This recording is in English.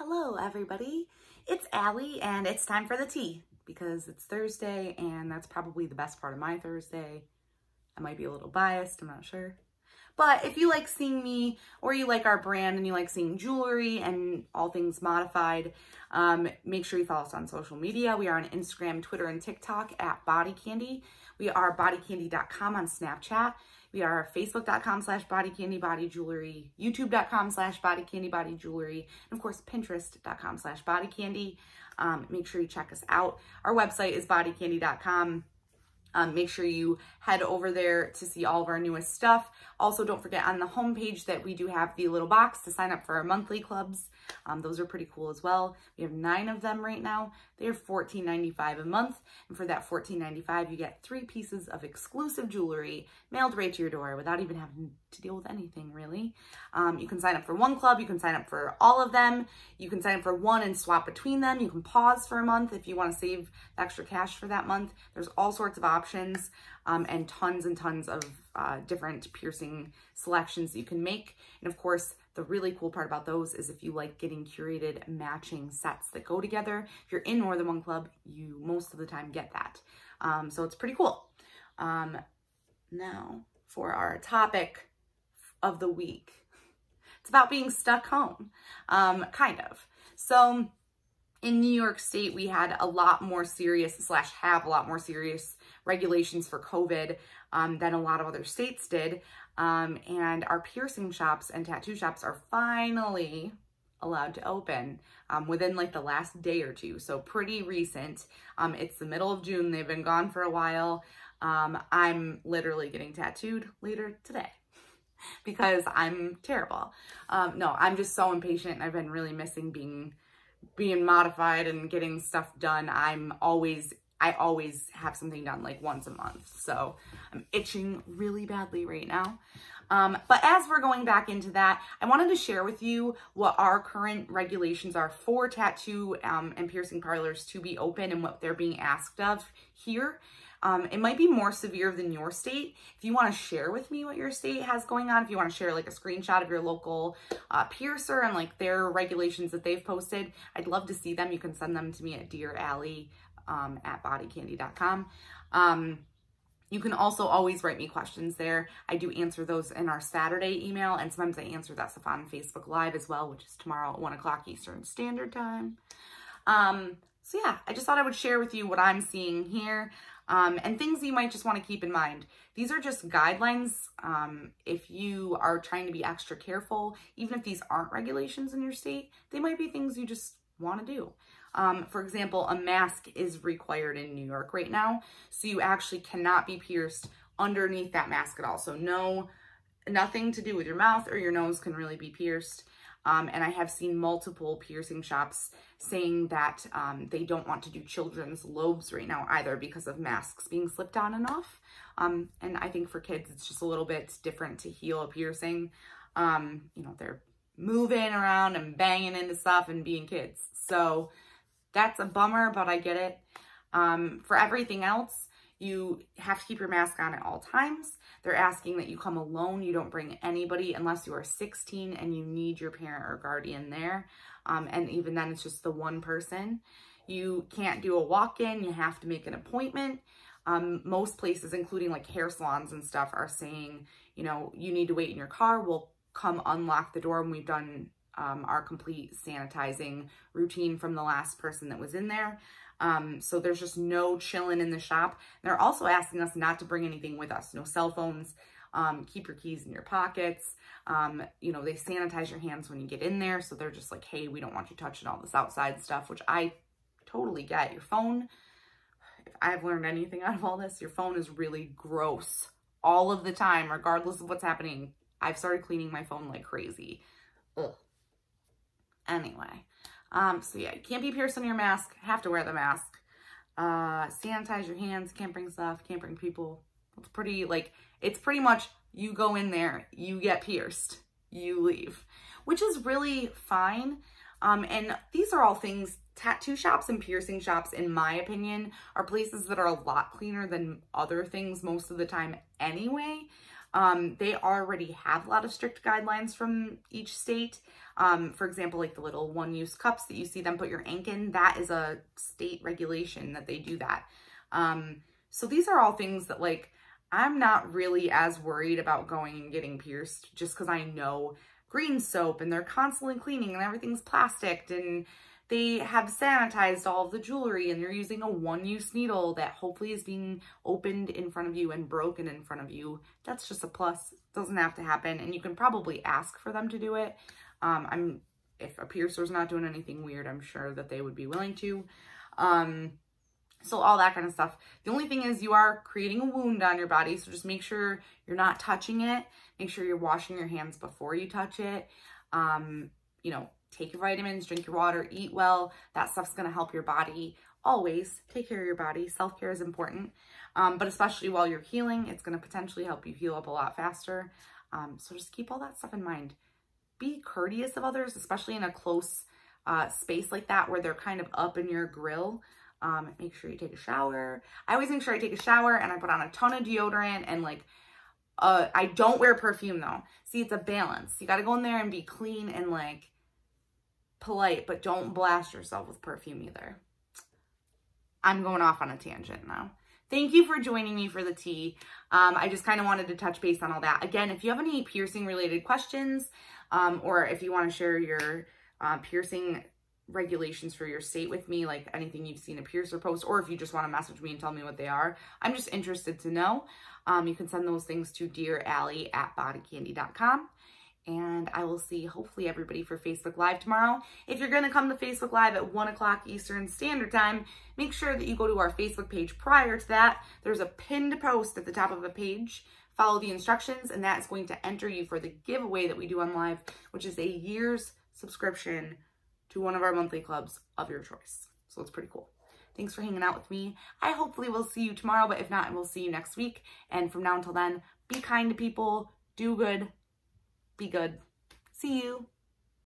Hello, everybody. It's Allie, and it's time for the tea because it's Thursday, and that's probably the best part of my Thursday. I might be a little biased, I'm not sure. But if you like seeing me or you like our brand and you like seeing jewelry and all things modified, um, make sure you follow us on social media. We are on Instagram, Twitter, and TikTok at Body Candy. We are bodycandy.com on Snapchat. We are facebook.com slash body candy body jewelry, youtube.com slash body candy body jewelry, and of course, pinterest.com slash body candy. Um, make sure you check us out. Our website is bodycandy.com. Um, make sure you head over there to see all of our newest stuff. Also, don't forget on the homepage that we do have the little box to sign up for our monthly clubs. Um, those are pretty cool as well. We have nine of them right now. They are $14.95 a month. And for that $14.95, you get three pieces of exclusive jewelry mailed right to your door without even having to deal with anything really. Um, you can sign up for one club. You can sign up for all of them. You can sign up for one and swap between them. You can pause for a month if you want to save extra cash for that month. There's all sorts of options um, and tons and tons of uh, different piercing selections you can make. And of course, the really cool part about those is if you like getting curated matching sets that go together, if you're in more than one club, you most of the time get that. Um, so it's pretty cool. Um, now for our topic of the week. It's about being stuck home, um, kind of. So in New York State, we had a lot more serious slash have a lot more serious regulations for COVID um, than a lot of other states did. Um, and our piercing shops and tattoo shops are finally allowed to open um, within like the last day or two. So pretty recent. Um, it's the middle of June. They've been gone for a while. Um, I'm literally getting tattooed later today because I'm terrible. Um, no, I'm just so impatient. And I've been really missing being being modified and getting stuff done. I'm always I always have something done like once a month. So I'm itching really badly right now. Um, but as we're going back into that, I wanted to share with you what our current regulations are for tattoo um, and piercing parlors to be open and what they're being asked of here. Um, it might be more severe than your state. If you want to share with me what your state has going on, if you want to share like a screenshot of your local uh, piercer and like their regulations that they've posted, I'd love to see them. You can send them to me at Dear Allie um, at bodycandy.com. Um, you can also always write me questions there. I do answer those in our Saturday email, and sometimes I answer that stuff on Facebook Live as well, which is tomorrow at 1 o'clock Eastern Standard Time. Um, so yeah, I just thought I would share with you what I'm seeing here um, and things you might just want to keep in mind. These are just guidelines um, if you are trying to be extra careful. Even if these aren't regulations in your state, they might be things you just want to do. Um, for example, a mask is required in New York right now, so you actually cannot be pierced underneath that mask at all. So no, nothing to do with your mouth or your nose can really be pierced. Um, and I have seen multiple piercing shops saying that um, they don't want to do children's lobes right now either because of masks being slipped on and off. Um, and I think for kids, it's just a little bit different to heal a piercing. Um, you know, they're moving around and banging into stuff and being kids. So that's a bummer, but I get it. Um, for everything else, you have to keep your mask on at all times. They're asking that you come alone. You don't bring anybody unless you are 16 and you need your parent or guardian there. Um, and even then, it's just the one person. You can't do a walk-in. You have to make an appointment. Um, most places, including like hair salons and stuff, are saying, you know, you need to wait in your car. We'll come unlock the door when we've done um, our complete sanitizing routine from the last person that was in there. Um, so there's just no chilling in the shop. They're also asking us not to bring anything with us, no cell phones, um, keep your keys in your pockets. Um, you know, they sanitize your hands when you get in there. So they're just like, hey, we don't want you touching all this outside stuff, which I totally get. Your phone, if I've learned anything out of all this, your phone is really gross all of the time, regardless of what's happening. I've started cleaning my phone like crazy. Ugh. Anyway, um, so yeah, you can't be pierced on your mask, have to wear the mask. Uh, sanitize your hands, can't bring stuff, can't bring people. It's pretty, like, it's pretty much you go in there, you get pierced, you leave, which is really fine. Um, and these are all things, tattoo shops and piercing shops, in my opinion, are places that are a lot cleaner than other things most of the time anyway. Um, they already have a lot of strict guidelines from each state. Um, for example, like the little one-use cups that you see them put your ink in, that is a state regulation that they do that. Um, so these are all things that like, I'm not really as worried about going and getting pierced just because I know green soap and they're constantly cleaning and everything's plastic and they have sanitized all of the jewelry and they're using a one-use needle that hopefully is being opened in front of you and broken in front of you. That's just a plus. It doesn't have to happen. And you can probably ask for them to do it. Um, I'm if a piercer's not doing anything weird, I'm sure that they would be willing to. Um, so all that kind of stuff. The only thing is you are creating a wound on your body. So just make sure you're not touching it. Make sure you're washing your hands before you touch it. Um, you know, take your vitamins, drink your water, eat well. That stuff's going to help your body always. Take care of your body. Self-care is important. Um, but especially while you're healing, it's going to potentially help you heal up a lot faster. Um, so just keep all that stuff in mind. Be courteous of others, especially in a close uh, space like that where they're kind of up in your grill. Um, make sure you take a shower. I always make sure I take a shower and I put on a ton of deodorant and like, uh, I don't wear perfume though. See, it's a balance. You got to go in there and be clean and like polite, but don't blast yourself with perfume either. I'm going off on a tangent now. Thank you for joining me for the tea. Um, I just kind of wanted to touch base on all that. Again, if you have any piercing related questions, um, or if you want to share your uh, piercing regulations for your state with me, like anything you've seen a piercer post, or if you just want to message me and tell me what they are, I'm just interested to know. Um, you can send those things to Dear Allie at bodycandy.com and I will see hopefully everybody for Facebook Live tomorrow. If you're to come to Facebook Live at 1 o'clock Eastern Standard Time, make sure that you go to our Facebook page prior to that. There's a pinned post at the top of the page. Follow the instructions, and that's going to enter you for the giveaway that we do on live, which is a year's subscription to one of our monthly clubs of your choice. So it's pretty cool. Thanks for hanging out with me. I hopefully will see you tomorrow, but if not, we'll see you next week. And from now until then, be kind to people, do good, be good. See you.